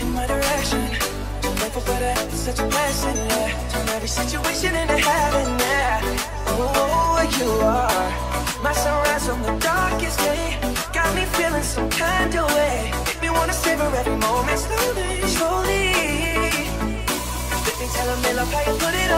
in my direction. I'm grateful for that, it's such a blessing, yeah. Turn every situation into heaven, yeah. Oh, you are my sunrise on the darkest day. Got me feeling some kind of way. Make me wanna savor every moment slowly, slowly. Let me tell a how you put it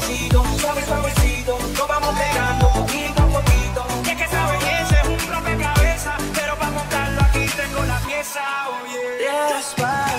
pasito, suave, suavecito, lo vamos pegando poquito a poquito. Y es que sabes que ese es un rompecabezas, pero para montarlo aquí tengo la pieza, yeah.